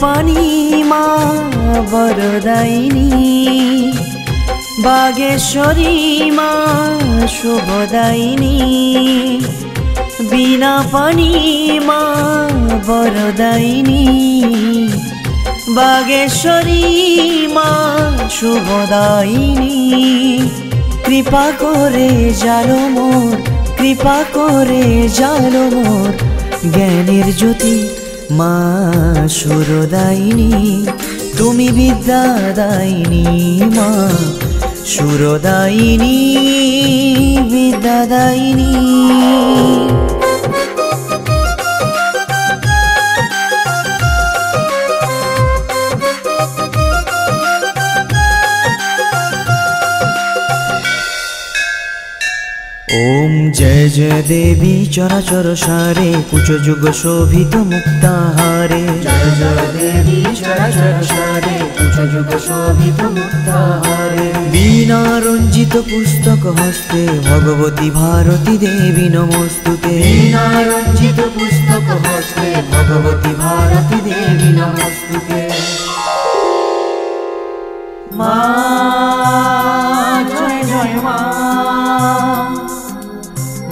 পানি মা বরদাইনি বাগেশ্বরী মা শুভদাইনি বিনা পানি মা বরদাইনি বাগেশ্বরী মা শুভদাইনি কৃপা করে জালো মোর কৃপা করে জালো মোর জ্ঞানের জ্যোতি মা সুরদাইনি তুমি বিদ্যাদায়িনী মা। সুরদায়িনী বিদ্যাদায়িনী। ওম জয় জয় দেবী চরাচর সারে কুচ যুগ শোভিত মুক্তাহারে। জয় জয় দেবী চরাচর সারে কুচ যুগ শোভিত মুক্তাহারে। বীণা রঞ্জিত পুস্তক হস্তে ভগবতী ভারতী দেবী নমস্তুতে। বীণা রঞ্জিত পুস্তক হস্তে ভগবতী ভারতী দেবী নমস্তুতে। মা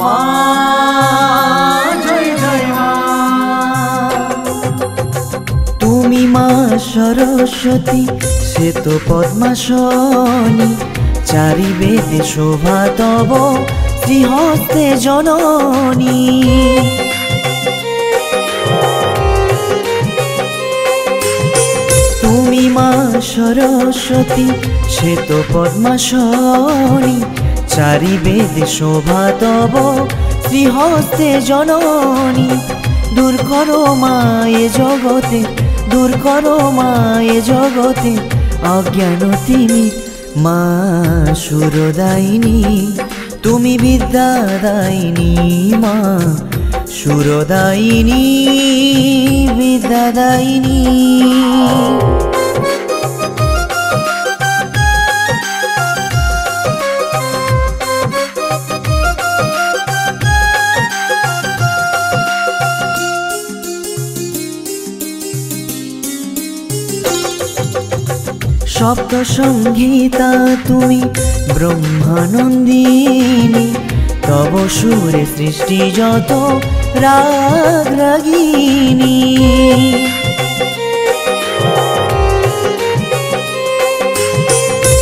মা তুমি মা সরস্বতী শ্বেত পদ্মাসনী চারি বেদে শোভা তব, শ্রীহস্তে জননী। তুমি মা সরস্বতী শ্বেত পদ্মাসনী চারি বেদে শোভা তব, শ্রীহস্তে জননী। দূর করো মায়ে জগতে, দূর করো মায়ে জগতে অজ্ঞান তিনি মা সুরদায়িনী। তুমি বিদ্যাদায়িনী, মা সুরদায়িনী, বিদ্যাদায়িনী। সপ্ত সংগীতা তুমি ব্রহ্মানন্দিনী। তব সুরে সৃষ্টি যত রাগ রাগিনী।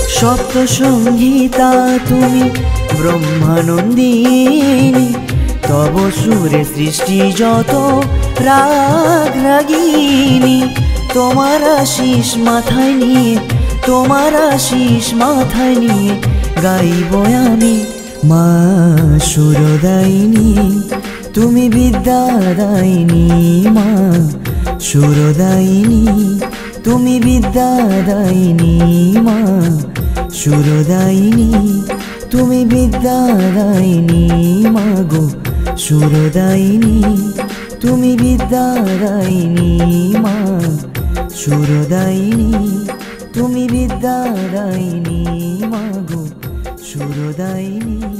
সপ্ত সংগীতা তুমি ব্রহ্মানন্দিনী। তব সুরে সৃষ্টি যত রাগ রাগিনী। তোমার আশিস মাথায় নিয়ে তোমার আশিস মাথায় নিয়ে গাইব আমি মা সুরদায়িনী। তুমি বিদ্যাদায়িনী মা সুরদায়িনী। তুমি বিদ্যাদায়িনী মা সুরদায়িনী। তুমি বিদ্যাদায়িনী মা গো সুরদায়িনী। তুমি বিদ্যাদায়িনী মা সুরদায়িনী। তুমি বিদ্যাদায়িনী দায়নি মাগো সুরদায়িনী